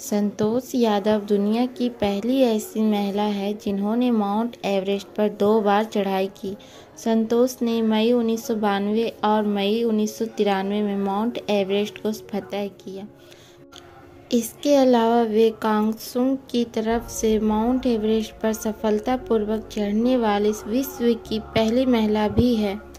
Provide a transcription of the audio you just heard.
संतोष यादव दुनिया की पहली ऐसी महिला है जिन्होंने माउंट एवरेस्ट पर दो बार चढ़ाई की। संतोष ने मई उन्नीस सौ बानवे और मई उन्नीस सौ तिरानवे में माउंट एवरेस्ट को फतह किया। इसके अलावा वे कांगसुंग की तरफ़ से माउंट एवरेस्ट पर सफलतापूर्वक चढ़ने वाली विश्व की पहली महिला भी है।